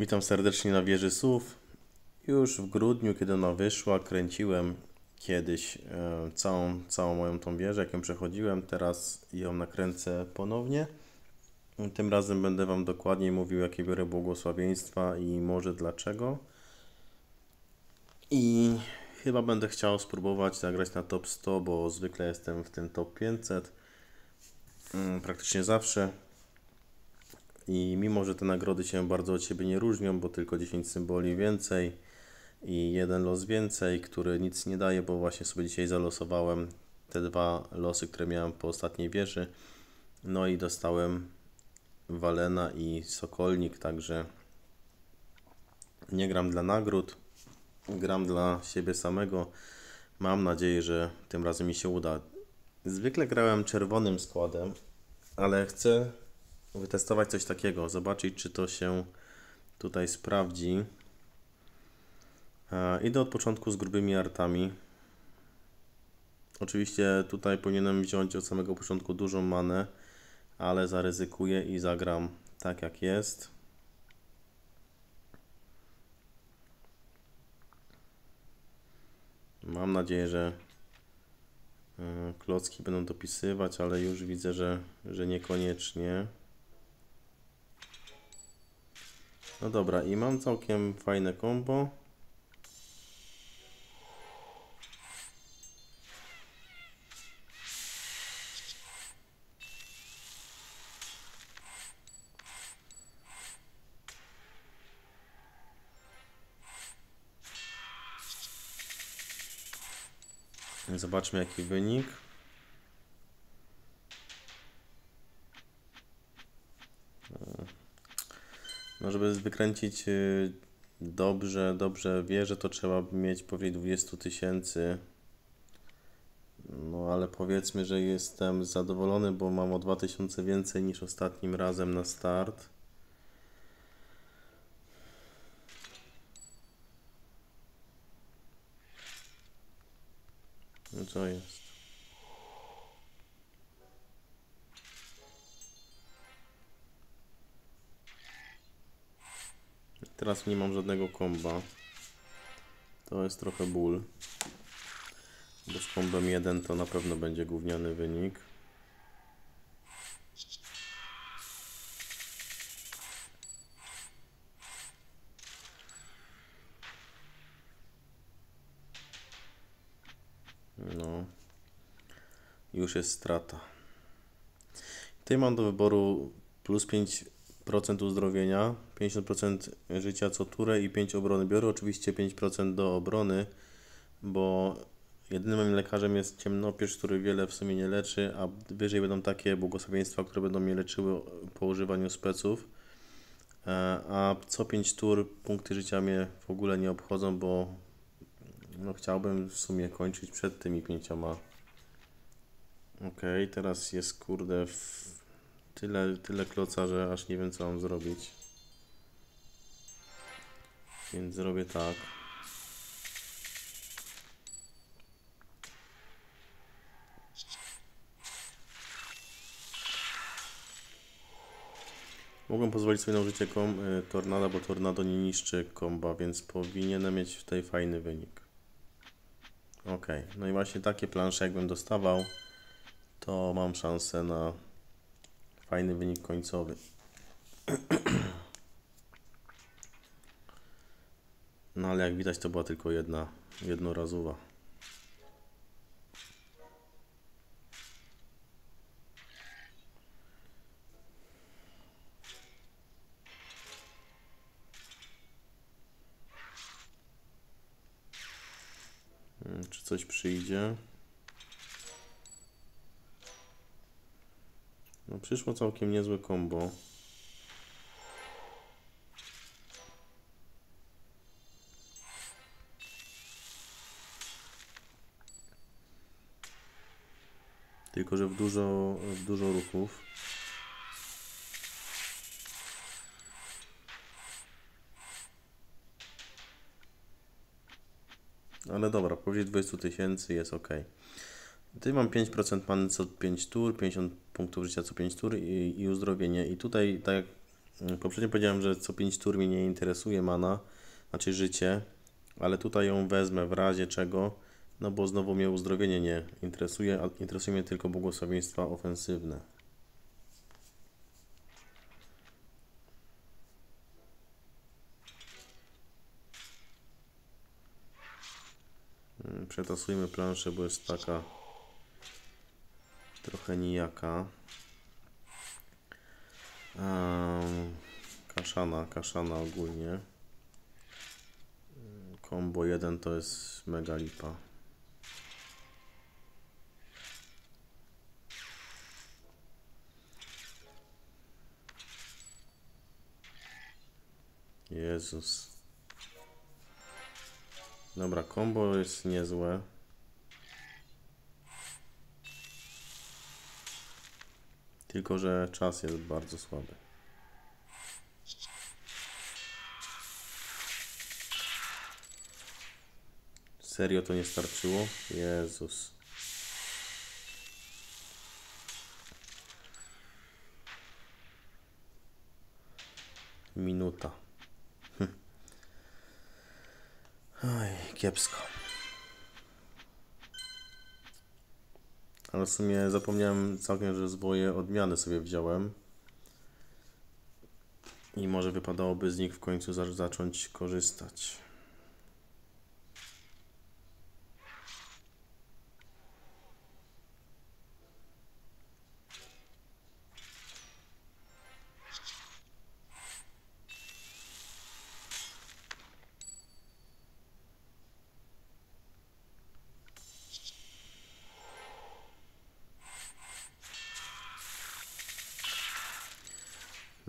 Witam serdecznie na wieży SUV. Już w grudniu, kiedy ona wyszła, kręciłem kiedyś e, całą, całą moją tą wieżę, jak ją przechodziłem. Teraz ją nakręcę ponownie. Tym razem będę Wam dokładniej mówił, jakie biorę błogosławieństwa i może dlaczego. I chyba będę chciał spróbować zagrać na top 100, bo zwykle jestem w tym top 500. Mm, Praktycznie zawsze. I mimo, że te nagrody się bardzo od siebie nie różnią, bo tylko 10 symboli więcej i jeden los więcej, który nic nie daje, bo właśnie sobie dzisiaj zalosowałem te dwa losy, które miałem po ostatniej wieży. No i dostałem Walena i Sokolnik, także nie gram dla nagród, gram dla siebie samego. Mam nadzieję, że tym razem mi się uda. Zwykle grałem czerwonym składem, ale chcę wytestować coś takiego, zobaczyć czy to się tutaj sprawdzi. E, Idę od początku z grubymi artami. Oczywiście tutaj powinienem wziąć od samego początku dużą manę, ale zaryzykuję i zagram tak jak jest. Mam nadzieję, że e, klocki będą dopisywać, ale już widzę, że, że niekoniecznie. No dobra, i mam całkiem fajne combo. Zobaczmy jaki wynik. No, żeby wykręcić y, dobrze, dobrze wieżę, to trzeba mieć powyżej 20 tysięcy. No, ale powiedzmy, że jestem zadowolony, bo mam o 2000 więcej niż ostatnim razem na start. No co jest? Teraz nie mam żadnego komba. To jest trochę ból. Bo z kombem 1 to na pewno będzie gówniany wynik. No. Już jest strata. Tutaj mam do wyboru plus 5% uzdrowienia, 50% życia co turę i 5 obrony. Biorę oczywiście 5% do obrony, bo jedynym moim lekarzem jest ciemnopierz, który wiele w sumie nie leczy, a wyżej będą takie błogosławieństwa, które będą mnie leczyły po używaniu speców. E, A co 5 tur punkty życia mnie w ogóle nie obchodzą, bo no chciałbym w sumie kończyć przed tymi pięcioma. Okej, teraz jest kurde tyle, tyle kloca, że aż nie wiem co mam zrobić. Więc zrobię tak. Mogłem pozwolić sobie na użycie kom, y, tornada, bo tornado nie niszczy komba, więc powinienem mieć tutaj fajny wynik. Ok, no i właśnie takie plansze jakbym dostawał, to mam szansę na fajny wynik końcowy. No ale jak widać to była tylko jedna, jednorazowa. Mm, Czy coś przyjdzie? No przyszło całkiem niezłe combo. Tylko, że w dużo, w dużo ruchów. Ale dobra, powyżej 20 tysięcy jest ok. Tutaj mam 5% many co 5 tur, 50 punktów życia co 5 tur i, i uzdrowienie. I tutaj, tak jak Mm, Poprzednio powiedziałem, że co 5 tur mnie nie interesuje mana, znaczy życie, ale tutaj ją wezmę w razie czego, no bo znowu mnie uzdrowienie nie interesuje, a interesuje mnie tylko błogosławieństwa ofensywne. Mm, Przetasujmy planszę, bo jest taka trochę nijaka. Um, kaszana, kaszana ogólnie. Combo 1 to jest mega lipa. Jezus. Dobra, combo jest niezłe. Tylko, że czas jest bardzo słaby. Serio to nie starczyło? Jezus. Minuta. Hm. Oj, kiepsko. Ale w sumie zapomniałem całkiem, że zwoje odmiany sobie wziąłem. I może wypadałoby z nich w końcu za- zacząć korzystać.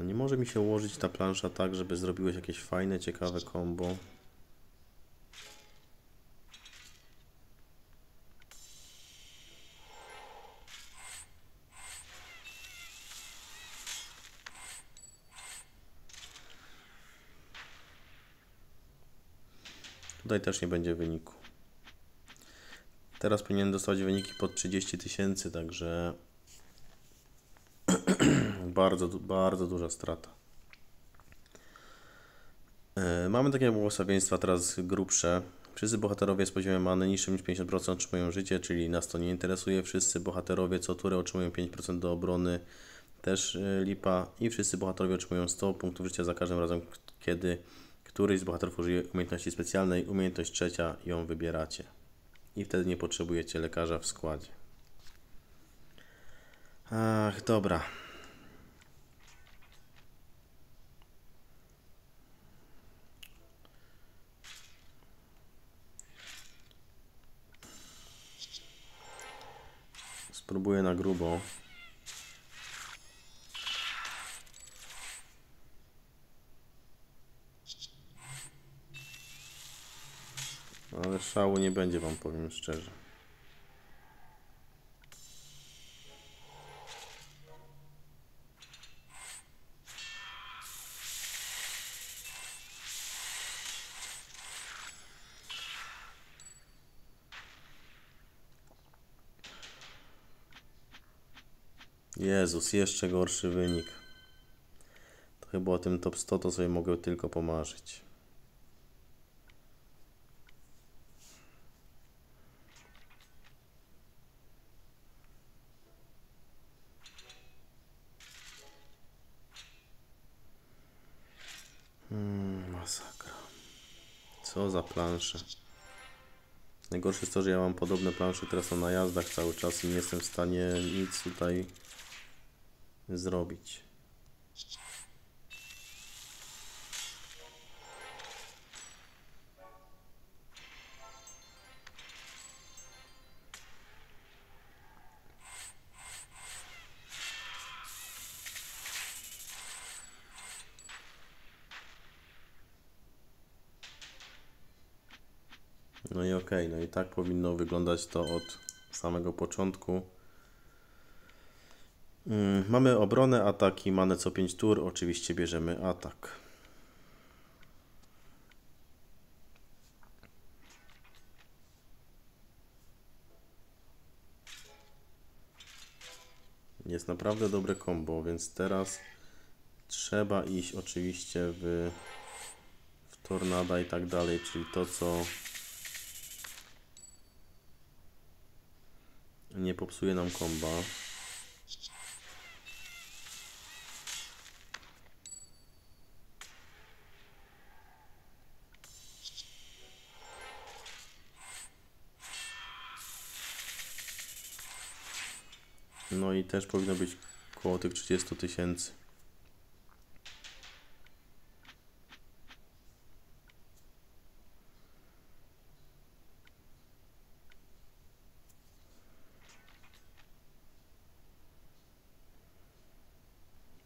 No nie może mi się ułożyć ta plansza tak, żeby zrobiłeś jakieś fajne, ciekawe combo. Tutaj też nie będzie wyniku. Teraz powinien dostać wyniki pod 30 tysięcy, także bardzo, bardzo duża strata. E, Mamy takie błogosławieństwa teraz grubsze. Wszyscy bohaterowie z poziomem many niższym niż 50% otrzymują życie, czyli nas to nie interesuje. Wszyscy bohaterowie co turę otrzymują 5% do obrony, też e, lipa. I wszyscy bohaterowie otrzymują 100 punktów życia za każdym razem, kiedy któryś z bohaterów użyje umiejętności specjalnej. Umiejętność trzecia ją wybieracie. I wtedy nie potrzebujecie lekarza w składzie. Ach, dobra. Spróbuję na grubo. Ale szału nie będzie wam powiem szczerze. Jezus, jeszcze gorszy wynik. To chyba o tym top 100 to sobie mogę tylko pomarzyć. Hmm, masakra. Co za plansze. Najgorsze jest to, że ja mam podobne plansze teraz na najazdach cały czas i nie jestem w stanie nic tutaj zrobić. No i okej, no i tak powinno wyglądać to od samego początku. Mm, Mamy obronę, ataki, manę co 5 tur. Oczywiście bierzemy atak. Jest naprawdę dobre combo, więc teraz trzeba iść oczywiście w, w tornada i tak dalej, czyli to co nie popsuje nam komba. No i też powinno być około tych 30 tysięcy.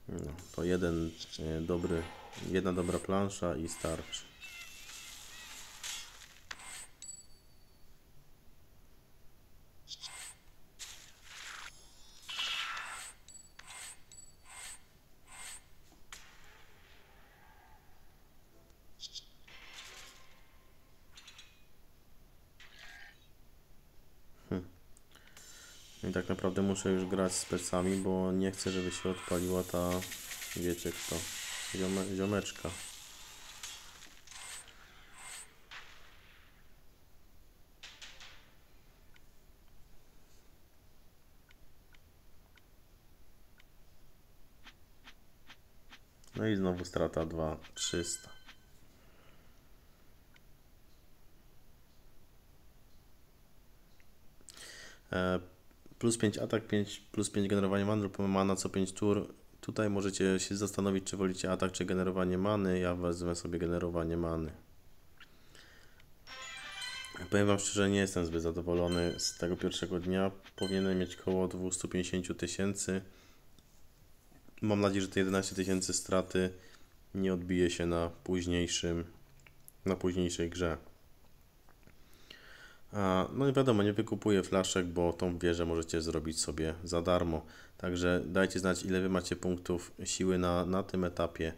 No, to jeden e, dobry, jedna dobra plansza i starczy. I tak naprawdę muszę już grać z plecami, bo nie chcę, żeby się odpaliła ta, wiecie kto, ziome, ziomeczka. No i znowu strata 2, 300. E, plus 5 atak, 5, plus 5 generowanie many lub mana co 5 tur. Tutaj możecie się zastanowić, czy wolicie atak, czy generowanie many. Ja wezmę sobie generowanie many. Powiem Wam szczerze, nie jestem zbyt zadowolony z tego pierwszego dnia. Powinienem mieć około 250 tysięcy. Mam nadzieję, że te 11 tysięcy straty nie odbije się na późniejszym, na późniejszej grze. No i wiadomo, nie wykupuję flaszek, bo tą wieżę możecie zrobić sobie za darmo. Także dajcie znać, ile wy macie punktów siły na, na tym etapie.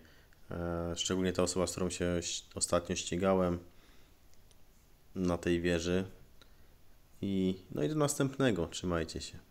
E, szczególnie ta osoba, z którą się ostatnio ścigałem na tej wieży. I, no i do następnego. Trzymajcie się.